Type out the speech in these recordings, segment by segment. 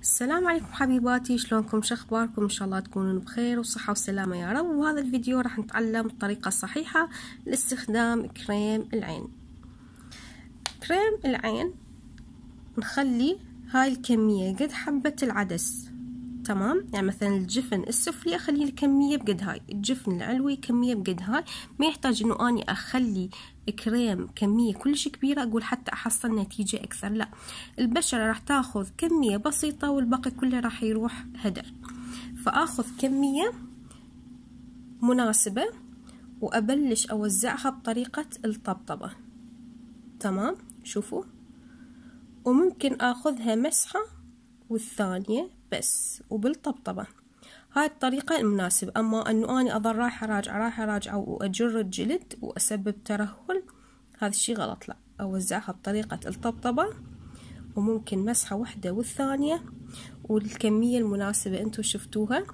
السلام عليكم حبيباتي شلونكم؟ شخباركم إن شاء الله تكونون بخير وصحة وسلامة يا رب. وهذا الفيديو راح نتعلم الطريقة الصحيحة لاستخدام كريم العين. كريم العين نخلي هاي الكمية قد حبة العدس. تمام؟ يعني مثلا الجفن السفلي اخلي الكمية بقد هاي الجفن العلوي كمية بقد هاي. ما يحتاج إنه أني أخلي كريم كمية كلش كبيرة أقول حتى أحصل نتيجة أكثر لا. البشرة راح تاخذ كمية بسيطة والباقي كله راح يروح هدر. فأخذ كمية مناسبة وأبلش أوزعها بطريقة الطبطبة. تمام؟ شوفوا. وممكن أخذها مسحة والثانية بس وبالطبطبة. هاي الطريقة المناسبة. أما أنه أنا أظل رايحة راجعة رايحة راجعة وأجر الجلد وأسبب ترهل هذا الشي غلط. لا أوزعها بطريقة الطبطبة وممكن مسحة واحدة والثانية والكمية المناسبة أنتو شفتوها.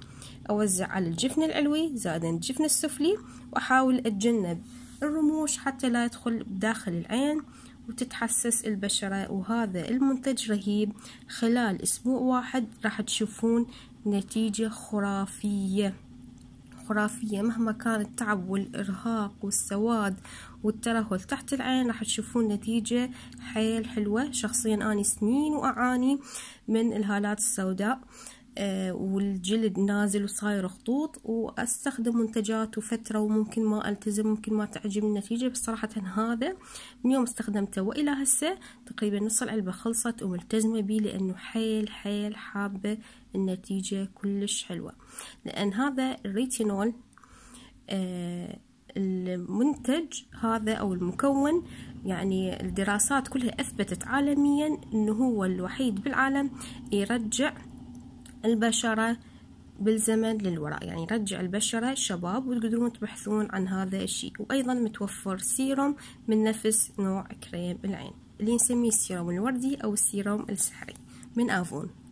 أوزع على الجفن العلوي زائد الجفن السفلي وأحاول أتجنب الرموش حتى لا يدخل بداخل العين وتتحسس البشرة وهذا المنتج رهيب. خلال أسبوع واحد راح تشوفون نتيجة خرافية. خرافية مهما كان التعب والإرهاق والسواد والترهل تحت العين راح تشوفون نتيجة حيل حلوة. شخصيا أنا سنين وأعاني من الهالات السوداء. والجلد نازل وصاير خطوط وأستخدم منتجات وفترة وممكن ما ألتزم ممكن ما تعجبني النتيجة بس صراحة هذا من يوم استخدمته. وإلى هسه تقريبا نص العلبه خلصت وملتزمة بيه لأنه حيل حيل حابة النتيجة كلش حلوة. لأن هذا الريتينول آه المنتج هذا أو المكون يعني الدراسات كلها أثبتت عالميا إنه هو الوحيد بالعالم يرجع البشرة بالزمن للوراء. يعني يرجع البشرة شباب وتقدرون تبحثون عن هذا الشيء. وأيضا متوفر سيروم من نفس نوع كريم العين اللي نسميه السيروم الوردي أو السيروم السحري من آفون.